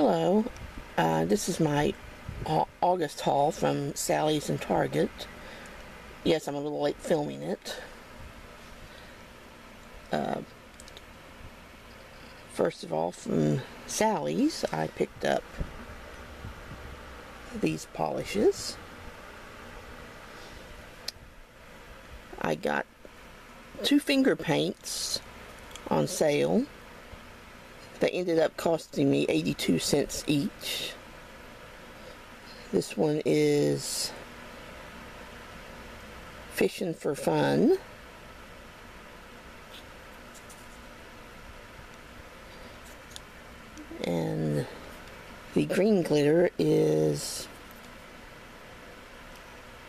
Hello, uh, this is my August haul from Sally's and Target. Yes, I'm a little late filming it. Uh, first of all, from Sally's, I picked up these polishes. I got two finger paints on sale they ended up costing me 82 cents each. This one is Fishing for Fun. And the green glitter is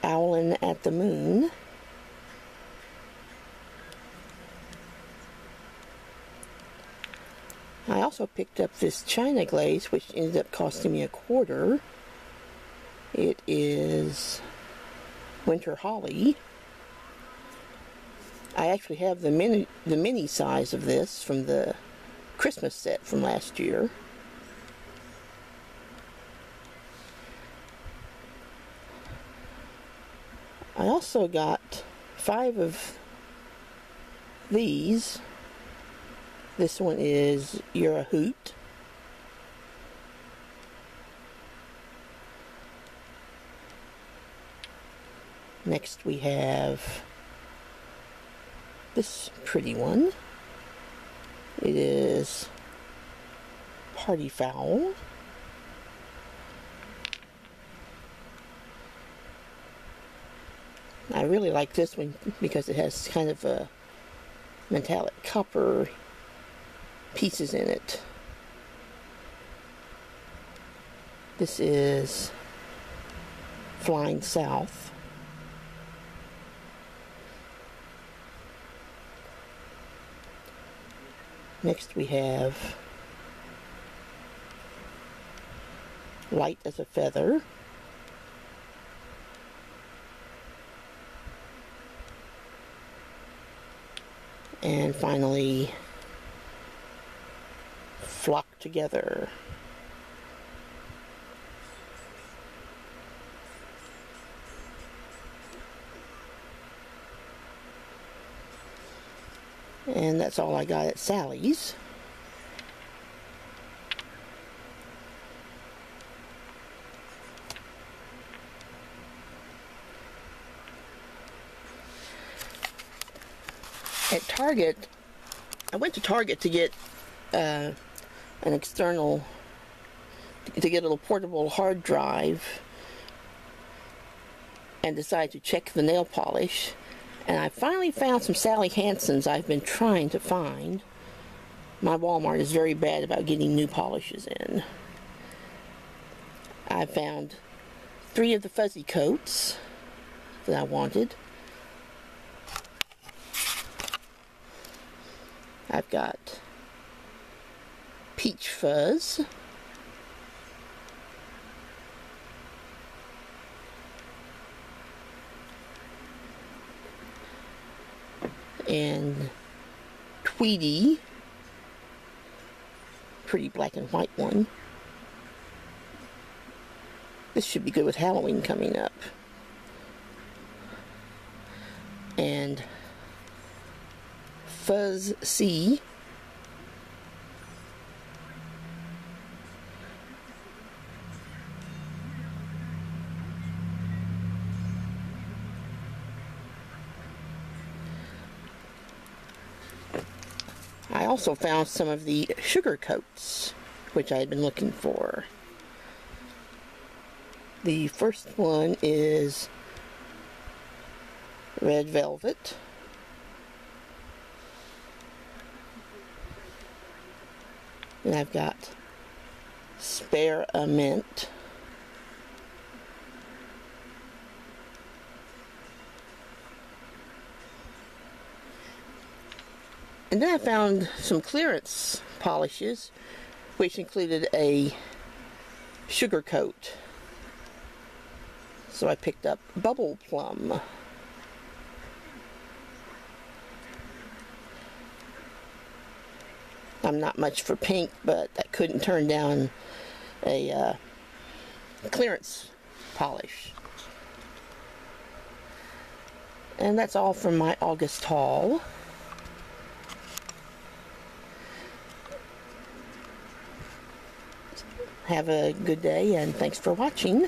Owlin' at the Moon. I also picked up this China glaze, which ended up costing me a quarter. It is Winter Holly. I actually have the mini, the mini size of this from the Christmas set from last year. I also got five of these this one is You're a Hoot. Next we have this pretty one. It is Party Fowl. I really like this one because it has kind of a metallic copper pieces in it. This is Flying South. Next we have Light as a Feather. And finally, together. And that's all I got at Sally's. At Target, I went to Target to get uh, an external to get a little portable hard drive and decided to check the nail polish. And I finally found some Sally Hansen's I've been trying to find. My Walmart is very bad about getting new polishes in. I found three of the fuzzy coats that I wanted. I've got peach fuzz. And Tweedy, pretty black and white one. This should be good with Halloween coming up. And Fuzz C. I also found some of the sugar coats, which I had been looking for. The first one is red velvet. And I've got spare a mint. And then I found some clearance polishes, which included a sugar coat. So I picked up Bubble Plum. I'm not much for pink, but I couldn't turn down a uh, clearance polish. And that's all from my August haul. Have a good day and thanks for watching.